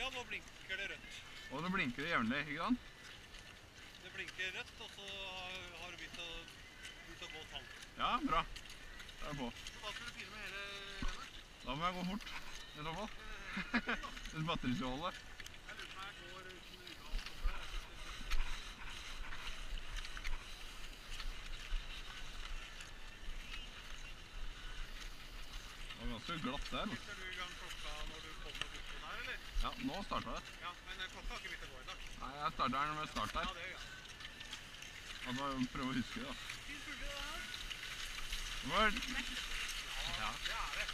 Ja, nå blinker det rødt. Og nå blinker det jevnlig, ikke sant? Det blinker rødt, og så har du begynt å, begynt å gå tall. Ja, bra. Da er skal du filme hele rennet? Da må jeg gå fort, i så fall. Hvis batteriet og sånn. Det var ganske glatt der. Setter du i gang klokka når du kommer bortpå der, eller? Ja, nå starta det. Ja, men eh, klokka har ikke begynt å gå i dag. Nei, jeg starter den med start Ja, det gjør jeg. Jeg må prøve å huske da. Fin fugle, det her. Det. Ja. Det er det.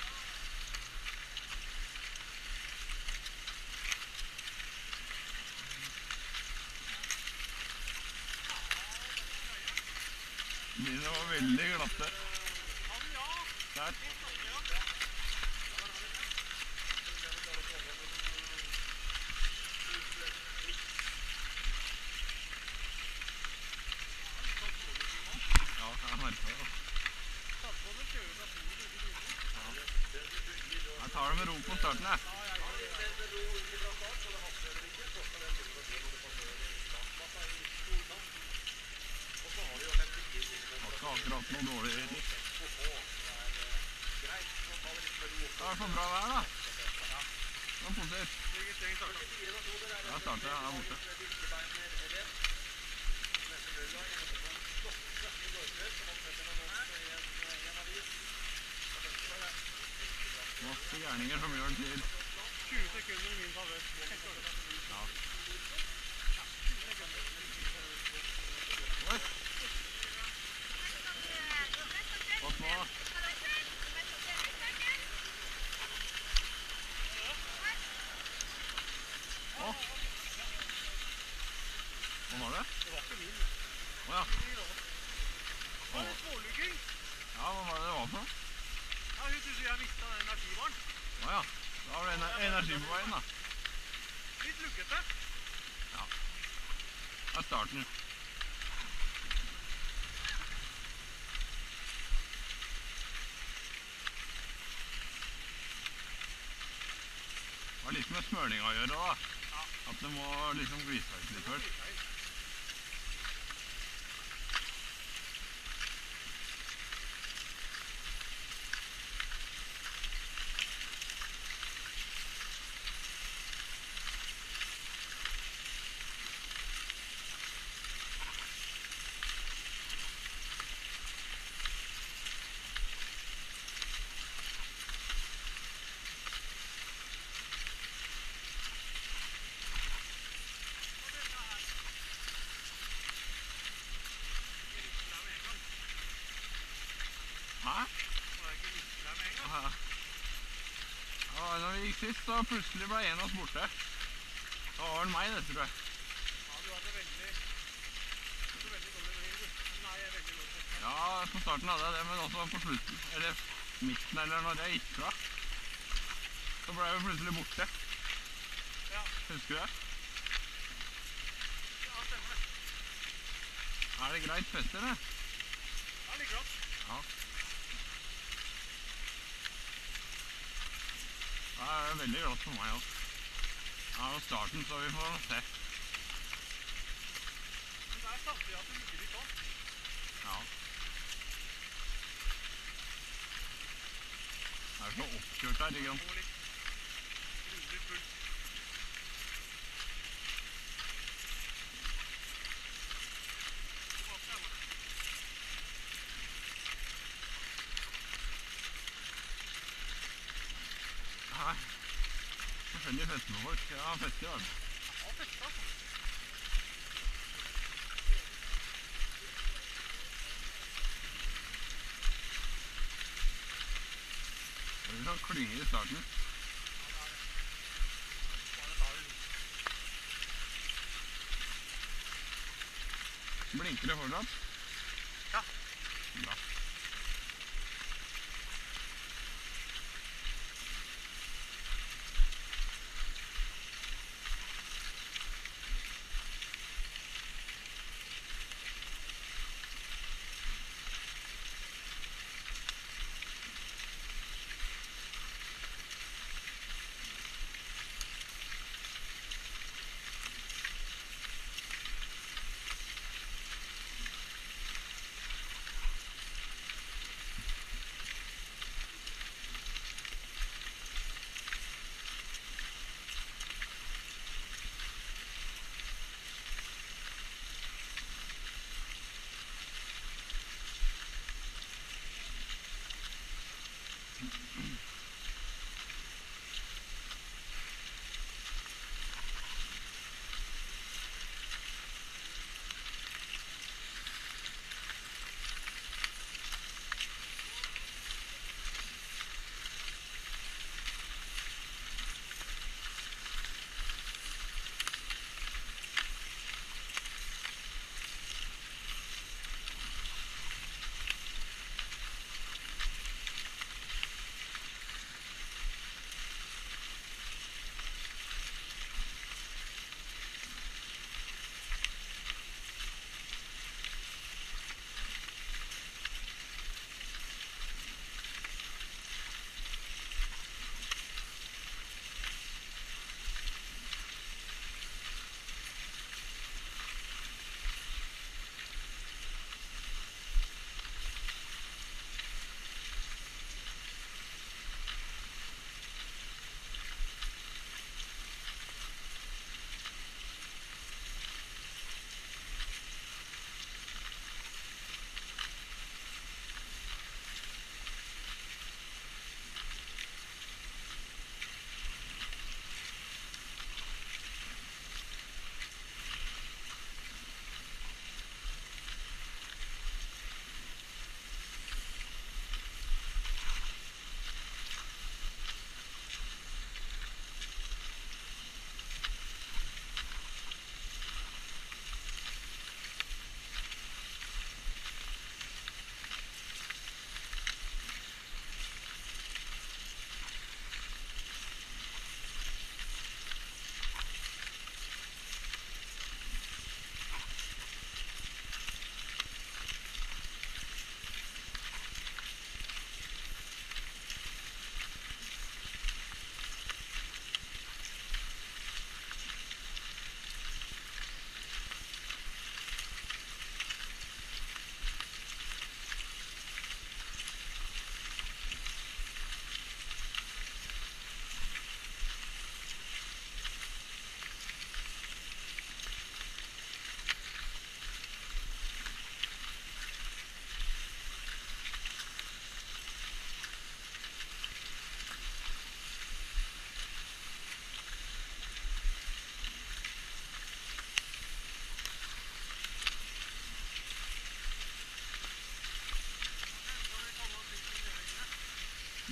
Mine var veldig glatte. Ja, ja. Der. Ja, jeg merket det. da. Satt på med kjøret fra flyet ute i bilen. Jeg tar det med ro på starten, jeg. Har ikke akkurat noe dårlig tid. Det er i bra vær, da. Det var positivt. Jeg starter, jeg er borte. Masse gærninger som gjør den til. 20 sekunder i min favør. Ja. Oi. Pass nå, da. Å. Var det? Det var ikke min. Å ja. Det var en smålugging. Ja, hva var det det var for noe? Ja, hun trodde jeg mistet den energibaren. Å ja. Da var det ener energi på veien, da. Litt lukkete. Det er starten. Det har litt med smøringa å gjøre, da. At det må liksom glise ut litt først. Hæ? Var jeg ikke visste deg med en gang? Ja. Ja, når vi gikk sist, så plutselig ble en av oss borte. Da var det meg, det, tror jeg. Ja, du hadde veldig... Du hadde veldig dårlig du. Nei, jeg er veldig dårlig på Ja, på starten hadde jeg det, men også på slutten, eller midten, eller når jeg gikk fra. Så ble jeg plutselig borte. Ja. Husker du det? Ja, stemmer det. Er det greit fest, eller? Det er litt glatt. Ja. Det er veldig godt for meg òg. Ja, er starten, så vi får se. Men der starter jeg at det ligger litt opp. Ja. Det er så oppkjørt her, ikke sant? Og litt rolig puls. Tilbake her, da. Nei. Forskjellige folk. Ja, fester, altså. Ja, festa, altså. Det er sånn klynger i starten. Blinker det fortsatt?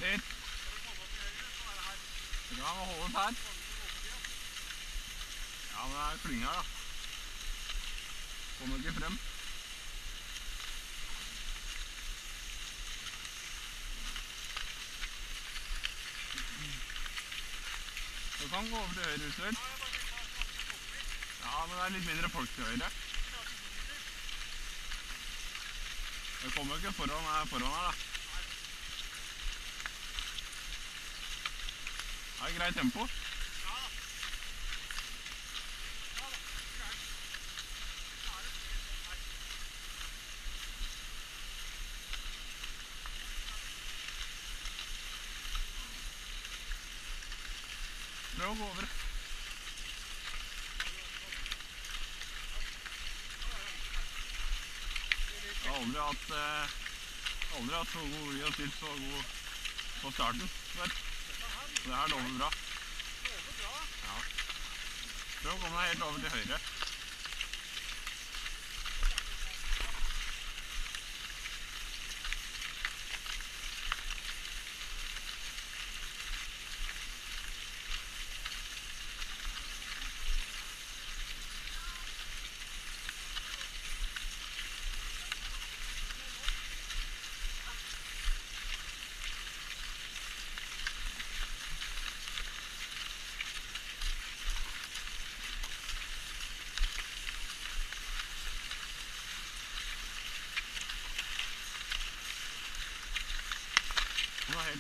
Litt. Ja, må holde den her. Ja, men det er klinga, da. Kommer ikke frem. Du kan gå over til høyre utstyr. Ja, men det er litt mindre folk til høyre. Det kommer jo ikke foran her da. Det er greit tempo. Prøv å gå over. Jeg har aldri hatt, eh, aldri hatt så god olje og stilt så god på starten. Vet. Det her lover bra. Prøv å komme deg helt over til høyre.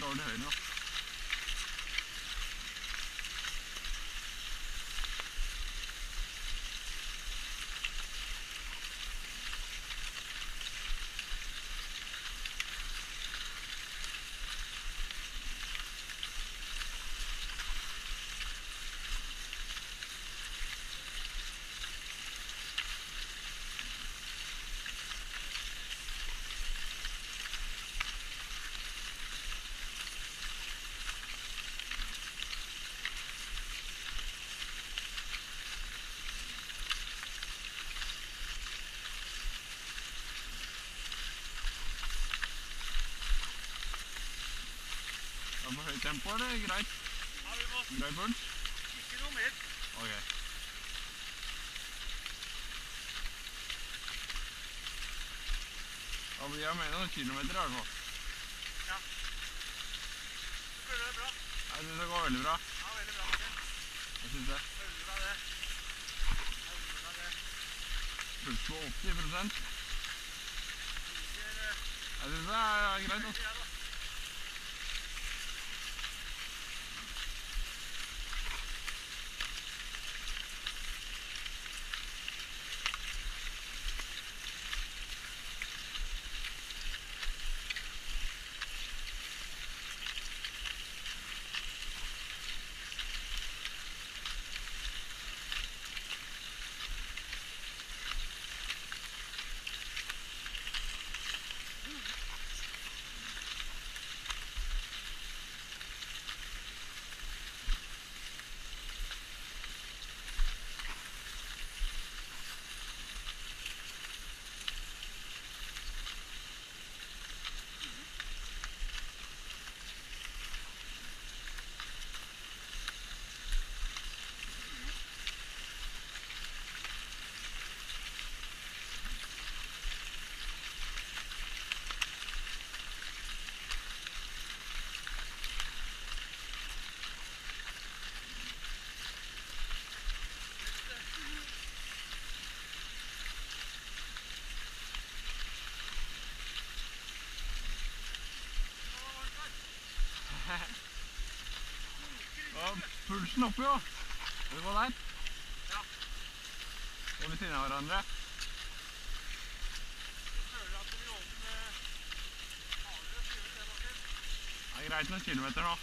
Kom deg helt Er det høyt tempo, eller greit? Ja, vi må Grei puls? ikke noe mer. Ok. Da blir jeg med noen kilometer i hvert fall. Du føler det bra? Jeg synes det går veldig bra. Ja, veldig bra, Martin. Jeg synes det. Veldig bra, det. Veldig bra, det. Puls på 80 prosent. Eh, Jeg synes det er greit. Altså. Og pulsen oppe, jo. Skal vi gå der? Ja. Og ved siden av hverandre. Du føler at du vil åpne hardere, du det, Martin. Det er greit noen kilometer nå.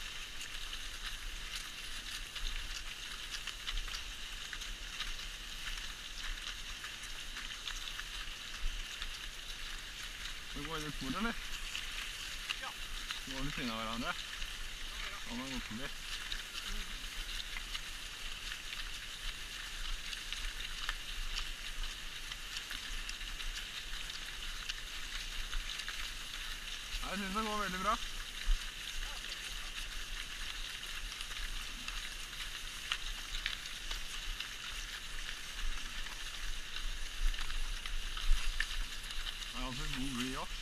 Skal vi gå i det sporet, eller? Ja. Gå ved siden av hverandre. Da må vi Jeg syns det går veldig bra. Det er altså god vri òg.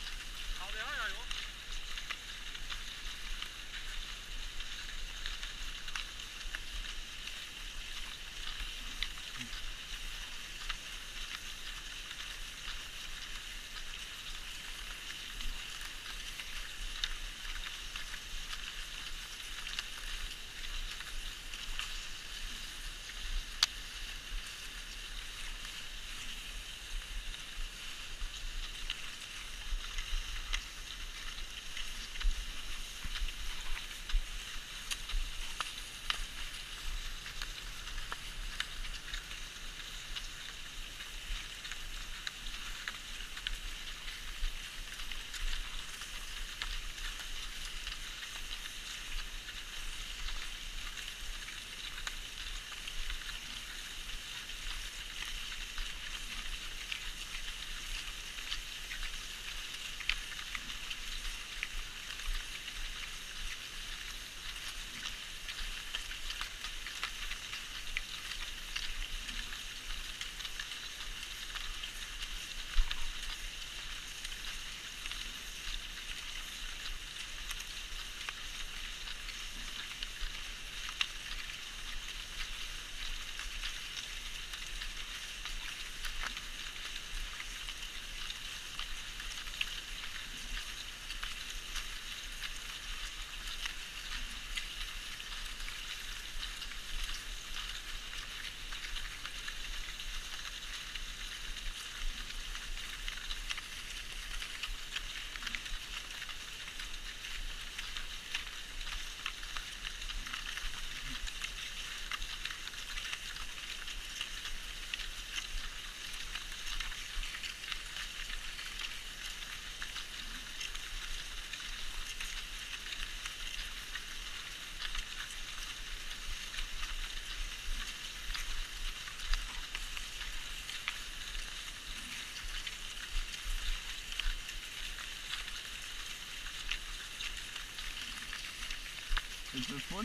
Spor.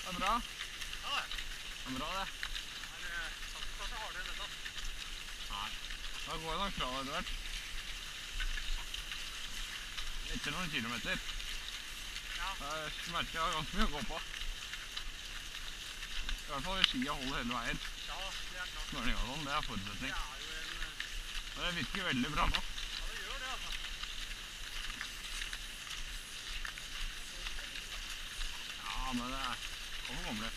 Det er bra. Ja, det. Det er bra, det. Det er sant at jeg har det denne. Nei. Da går jeg nok fra deg etter hvert. Etter noen kilometer. Ja. Jeg merker jeg har ganske mye å gå på. I hvert fall hvis skia holder hele veien. Ja, det er klart. Snørning og sånn, det er Det er jo en det virker veldig bra nå. Ja, det gjør det, altså. Ja, men det kommer kommer det.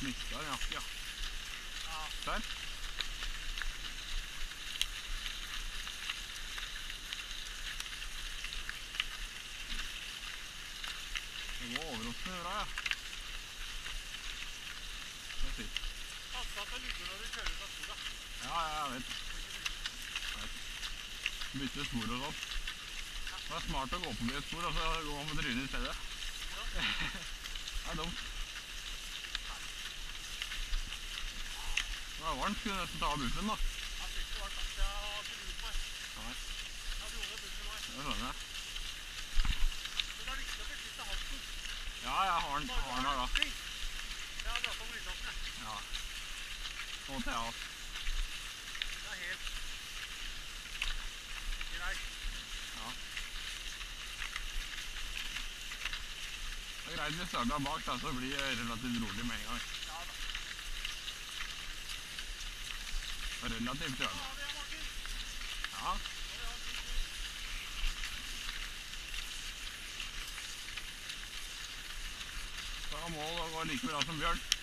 Mista den jakke, ja. Ja. Der. Det går overraskende bra, ja. Det er fint. Pass på at det lugger når du kjører ut av sporet. Ja, ja, jeg vet. Jeg vet. Bytte spor og sånn. Det er smart å gå forbi et spor, og så går man på trynet i stedet. Det er dumt. Det var varmt, skulle nesten ta av buffen da. Ja, det er altså. Skjønner jeg. Ja, jeg har den, har den her da. Ja. Nå måtte jeg av. Det er helt greit. Det er greit hvis starten bak, da, så blir det relativt rolig med en gang. Relativt rolig. Ja. Da må det gå like bra som Bjørn.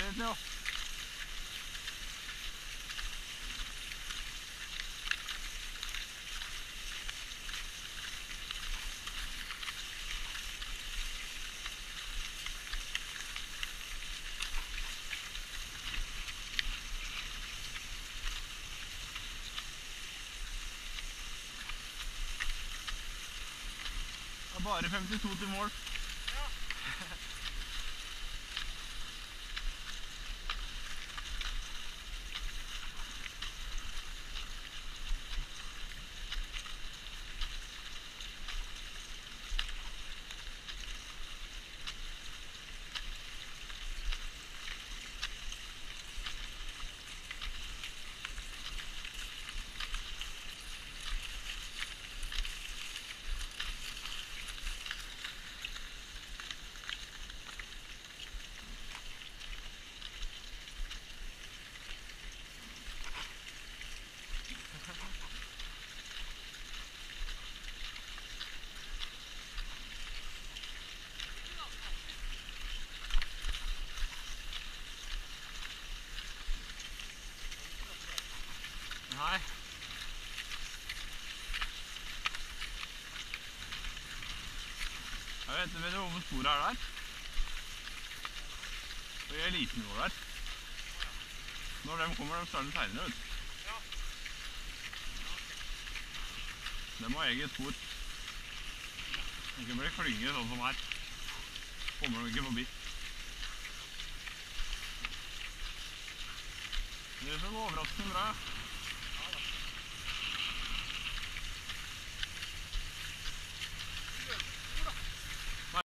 됐어. Bare 52 til mål. Nei. Jeg vet, ikke hvorfor sporet er der? For liten noe der. Når de kommer, de starter seinere, vet du. Ja. De har eget spor. Ikke bli klynge sånn som her. Kommer de ikke forbi. Det er gå overraskende bra.